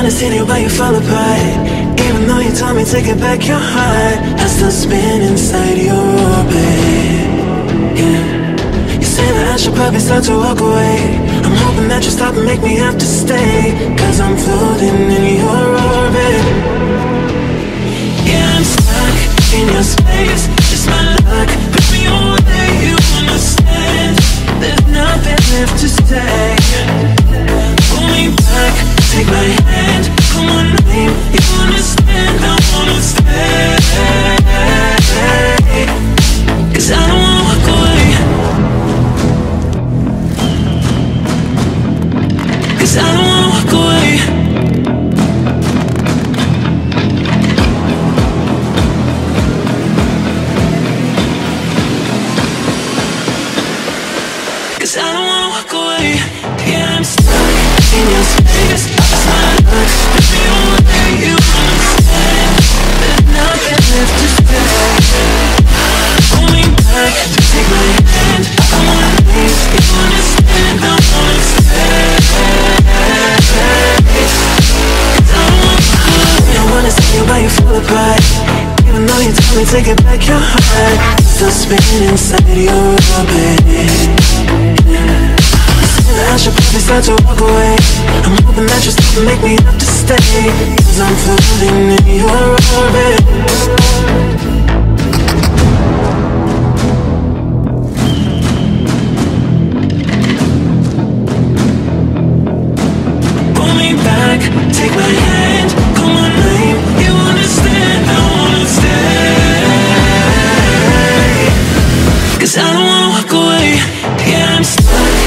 wanna see you, but you fall apart. Even though you told me to get back your heart, I still spin inside your orbit. Yeah. You say that I should probably start to walk away. I'm hoping that you stop and make me have to stay. Cause I'm floating in your orbit. Yeah, I'm stuck in your space. Just my luck. Put me away, you understand. There's nothing left to say. Cause I don't wanna walk away. Cause I don't wanna walk away. Yeah, I'm stuck in your space. Though you told me to get back your heart, still spinning inside your orbit. I should probably start to walk away. I'm hoping that you and make me have to stay Cause I'm floating in your orbit. Pull me back, take my hand Cause I don't wanna walk away. Yeah, I'm stuck.